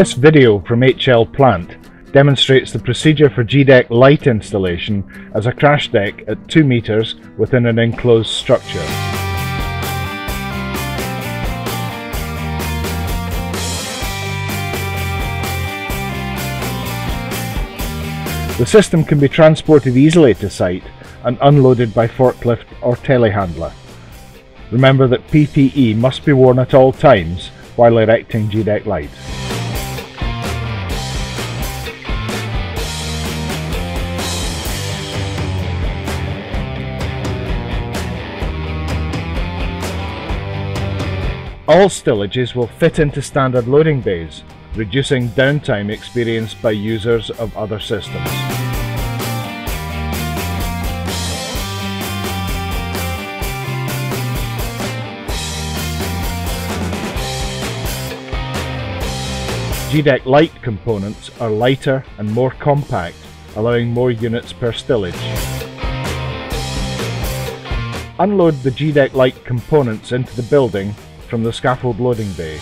This video from HL Plant demonstrates the procedure for G-Deck Lite installation as a crash deck at 2 metres within an enclosed structure. The system can be transported easily to site and unloaded by forklift or telehandler. Remember that PPE must be worn at all times while erecting G-Deck Lites. All stillages will fit into standard loading bays, reducing downtime experienced by users of other systems. G-Deck Lite components are lighter and more compact, allowing more units per stillage. Unload the G-Deck Lite components into the building from the scaffold loading bay.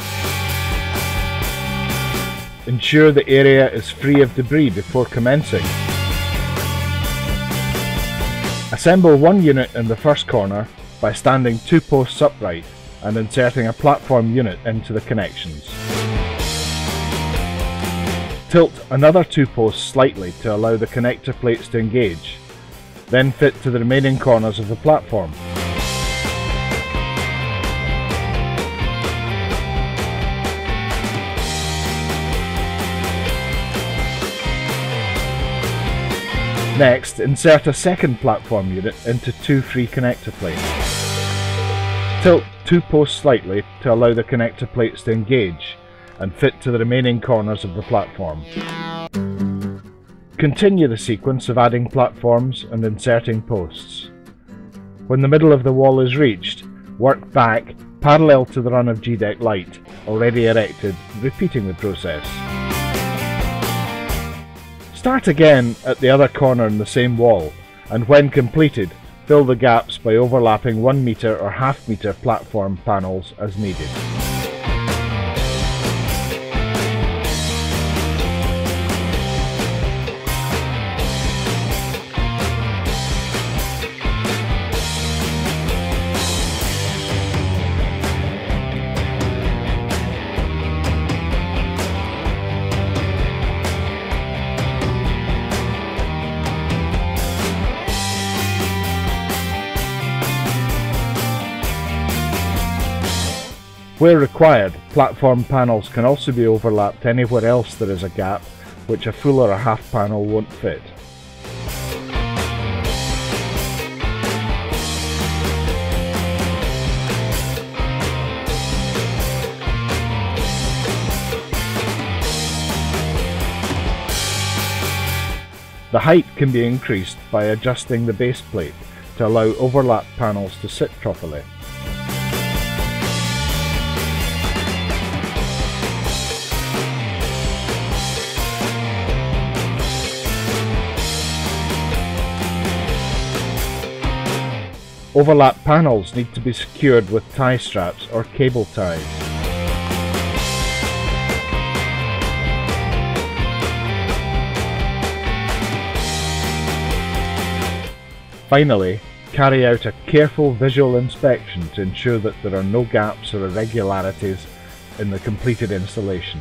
Ensure the area is free of debris before commencing. Assemble one unit in the first corner by standing two posts upright and inserting a platform unit into the connections. Tilt another two posts slightly to allow the connector plates to engage, then fit to the remaining corners of the platform. Next, insert a second platform unit into two free connector plates. Tilt two posts slightly to allow the connector plates to engage, and fit to the remaining corners of the platform. Continue the sequence of adding platforms and inserting posts. When the middle of the wall is reached, work back parallel to the run of G-Deck Lite, already erected, repeating the process. Start again at the other corner in the same wall, and when completed, fill the gaps by overlapping 1 metre or half metre platform panels as needed. Where required, platform panels can also be overlapped anywhere else there is a gap, which a full or a half panel won't fit. The height can be increased by adjusting the base plate to allow overlap panels to sit properly. Overlap panels need to be secured with tie straps or cable ties. Finally, carry out a careful visual inspection to ensure that there are no gaps or irregularities in the completed installation.